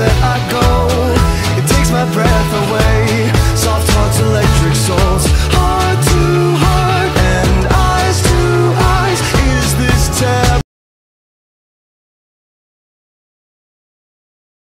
that I go.